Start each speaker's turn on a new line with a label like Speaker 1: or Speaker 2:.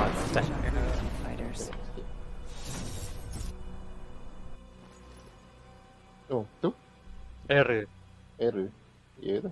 Speaker 1: Fighters.
Speaker 2: Oh, tú,
Speaker 3: R.
Speaker 2: R. Y era.